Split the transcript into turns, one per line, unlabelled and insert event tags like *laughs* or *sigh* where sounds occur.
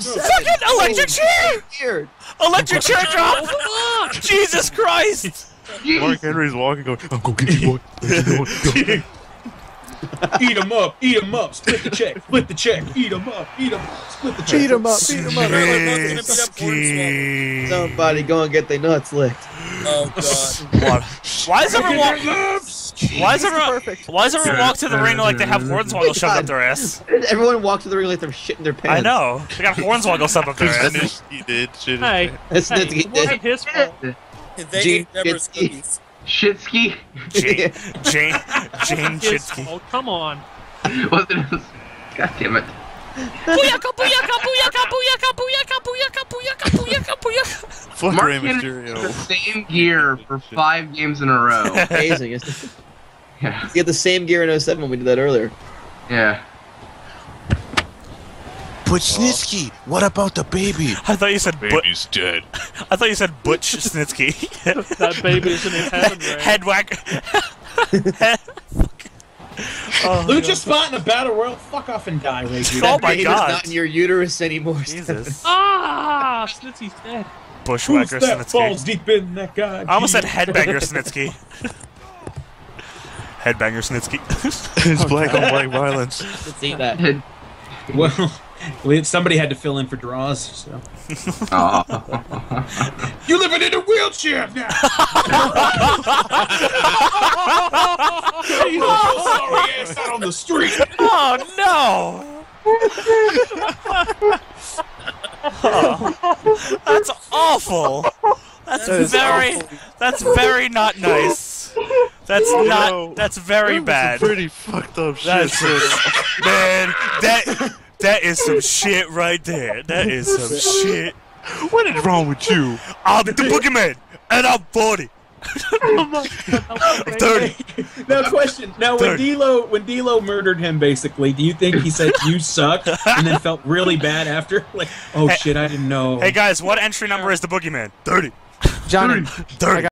Fucking electric chair!
Weird.
Electric chair drop! *laughs* Jesus Christ!
Mark Henry's walking, going, "I'm gonna get you, boy." Get you, boy. Go.
Eat 'em up, eat 'em up, split the check, split the check, eat 'em up, eat 'em up, split the check.
Beat him up, beat him up.
Snitsky.
Somebody go and get their nuts licked.
Oh god.
Why is everyone walk? Why is everyone?
Perfect.
Why does everyone walk to the ring like they have hornswoggle shoved up their ass?
Everyone walks to the ring like they're shitting their pants.
I know. They got hornswoggle shoved up their ass.
Snitsky did shit.
Hey,
That's
hey,
Snitsky
it wasn't
did.
his fault.
They
Gene
ate Deborah's
Shitsky.
cookies.
Shitsky
Jane, *laughs* Jane, Jane
His
Chitsky.
fault. Come on. *laughs*
wasn't his. God damn it.
Booyaka, booyaka, booyaka, booyaka, booyaka, booyaka, booyaka, booyaka, booyaka.
Fuck
Mark
Rey
Henry the same gear for five games in a row.
Amazing. isn't it?
Yeah.
He had the same gear in 07 when we did that earlier.
Yeah.
But Snitsky, what about the baby?
I thought you said but.
Baby's dead.
I thought you said Butch Snitsky. *laughs*
That baby isn't in heaven, Ray.
Head whack. *laughs* Head- oh, *laughs*
Lucha spot in a battle royal. Fuck off and die, Ray. dude.
Oh my
Baby's
God.
not in your uterus anymore.
Jesus.
Ah, Snitzy's dead.
Who's
Bushwhacker
that falls deep in that guy?
I almost said headbanger Snitsky. Headbanger Snitsky. *laughs*
it's black on black violence.
Let's eat that.
Well, somebody had to fill in for Droz. So
Oh. *laughs*
you living in a wheelchair now. Sorry ass out on the street. *laughs*
oh no! Oh, *laughs* that's awful. That's
That is
very. That's very not nice. That's
Yo,
not. That's very
That
bad.
pretty fucked up shit.
That's some, man. That that is some shit right there. That is some shit.
what is wrong with you?
I'm the boogeyman, and I'm 40. I'm 30.
Now, question. Now, when
Third.
D'Lo when D'Lo murdered him, basically, do you think he said you suck and then felt really bad after? *laughs* Like, oh
Hey-
shit, I didn't know.
Hey guys, what entry number is the boogeyman? 30.
Johnny.
30.